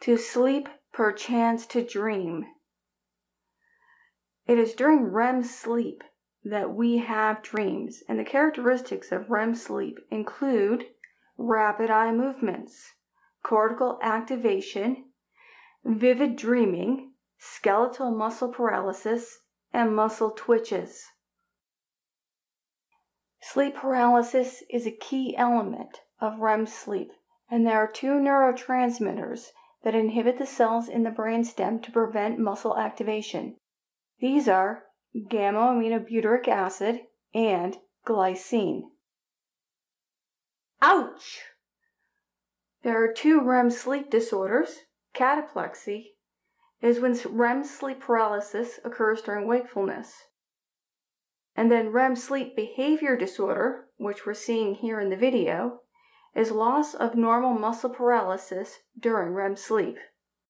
To sleep, perchance to dream. It is during REM sleep that we have dreams, and the characteristics of REM sleep include rapid eye movements, cortical activation, vivid dreaming, skeletal muscle paralysis, and muscle twitches. Sleep paralysis is a key element of REM sleep, and there are two neurotransmitters that inhibit the cells in the brainstem to prevent muscle activation. These are gamma aminobutyric acid and glycine. Ouch! There are two REM sleep disorders. Cataplexy is when REM sleep paralysis occurs during wakefulness. And then REM sleep behavior disorder, which we're seeing here in the video, is loss of normal muscle paralysis during REM sleep.